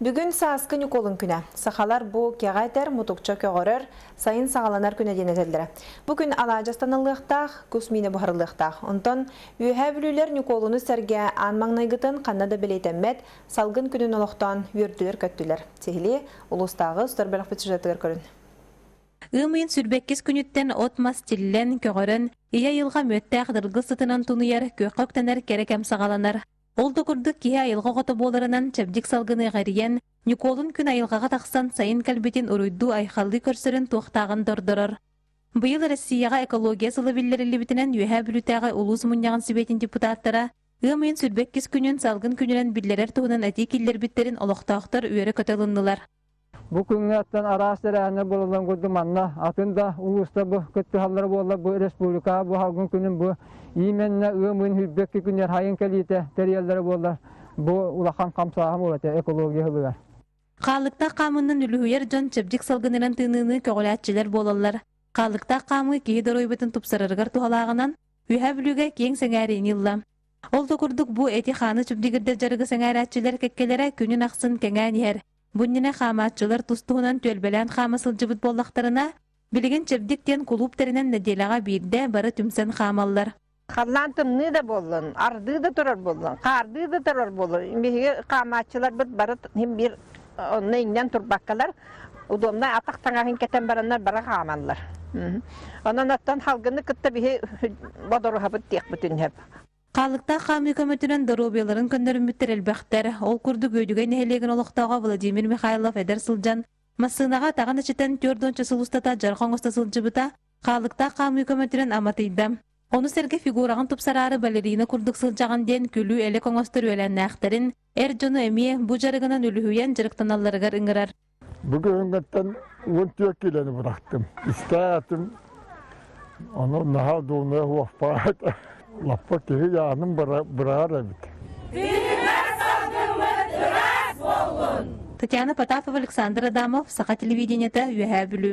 Бүгін сааскы Николын күнә. Сақалар бұ кеғайтер мұтықча көгірір, сайын сағаланар күнә денетелдірі. Бүгін ала жастанылықтақ, күсмейні бұхарлықтақ. Онтон, үйе бүлілер Николыны сәрге анмаңнайгытын қаннада білейтеммет, салгын күнін олықтан үйірділер көттілер. Техілі, ұлыстағы ұстарбелік бітсіжетігір көрін. Ымын сүрбеккес күнүттен отмас тиллен көгөрөн, ия йылға мөттәк дыргы сытынан тунуяр көкөктенер керекем сагаланар. Ол докурдук кие айылға қоты боларынан чәбдик салгыны ғариен, Николын күн айылғаға тақсан сайын кәлбетин уруйду айхалды көрсөрін туақтағын дордорор. Быйыл Россияға экология сылы биллерили битинен юһә бүлүтәгә улус муньягын сибетин депутаттара Ымын сүрбеккес күнүн салгын күнүнен биллерер туһунан әти киллер биттерин олохтаахтар үөрө көтөлүннылар. Аттан арастыр әне булган гүрдү манна атында улуста бу көттү халлар болла бу республика бу халгын күнүн бу именне өмүн хүббек күннәр хайын. Қалықта қамы кейі дұройбытын тұпсарырғар туғалағынан үйә бүліге кең сәңәрен илла. Ол тұқырдық бұ әти қаны чүбдігірдер жарығы сәңәрәтчілер кәккелері күнін ақсын кәңән ер. Бұнніне қаматчылар тұстуғынан төлбелән қамысыл жыбыт боллақтарына білген чәбдіктен клубтерінен нәделаға бирде бары түмсен қамаллар. Халлан тымны да болын, арды да турар болын, қарды да турар болын. Беге қаматчылар бит бары хим бир онны иңнен турбаккалар. Удомна атак таңахын кетен бараннар бара қамаллар. Онан аттан халгыны кытта бихе бодору хабыт тек бүтүн хеп. Қалықта қамы көмөтүнен доробияларын көндөрүн бүттер элбәхтер. Ол курду гөйдүгөн эхелеген олықтауға Владимир Михайлов Эдер Сылжан Масынаға тағаны читен төрдөнчө сылустата жархан оста сылжыбыта қалықта қамы көмөтүнен аматыйда. Оны серге фигурағын тупсарары балерина курдук сылжаған ден күлі әлі коңостыр өлән нәхтерін әр жону әмие бұ жарығынан өліхуен жарықтаналарығар ыңырар. Бүгін өңгеттен он түйек келені бұрақтым. Істәтім, оны наға дуыны уақпа лаппа кеге яным бұрар әбіт. Татьяна Потапова, Александр Адамов, Саха телевидениеті үйә бүлі.